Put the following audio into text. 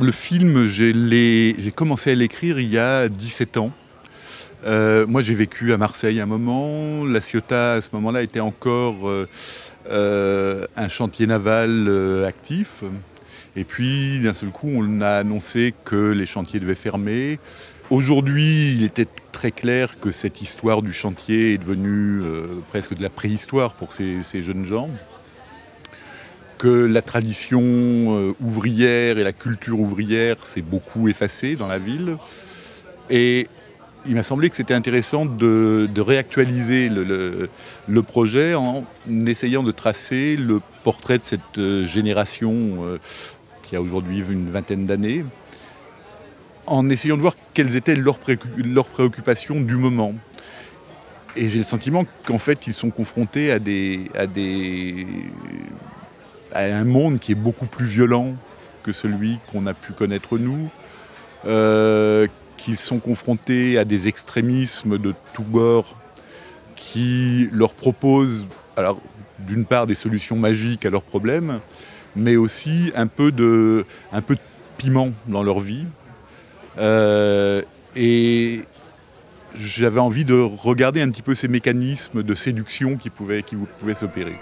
Le film, j'ai commencé à l'écrire il y a 17 ans. Euh, moi, j'ai vécu à Marseille un moment. La Ciotat, à ce moment-là, était encore euh, euh, un chantier naval actif. Et puis, d'un seul coup, on a annoncé que les chantiers devaient fermer. Aujourd'hui, il était très clair que cette histoire du chantier est devenue presque de la préhistoire pour ces, ces jeunes gens que la tradition ouvrière et la culture ouvrière s'est beaucoup effacée dans la ville. Et il m'a semblé que c'était intéressant de, réactualiser le, projet en essayant de tracer le portrait de cette euh, génération euh, qui a aujourd'hui une vingtaine d'années, en essayant de voir quelles étaient leurs, préoccupations du moment. Et j'ai le sentiment qu'en fait, ils sont confrontés à, des, à un monde qui est beaucoup plus violent que celui qu'on a pu connaître nous, euh, qu'ils sont confrontés à des extrémismes de tous bords qui leur proposent, d'une part des solutions magiques à leurs problèmes, mais aussi un peu de, un peu de piment dans leur vie. Euh, et j'avais envie de regarder un petit peu ces mécanismes de séduction qui pouvaient, qui pouvaient s'opérer.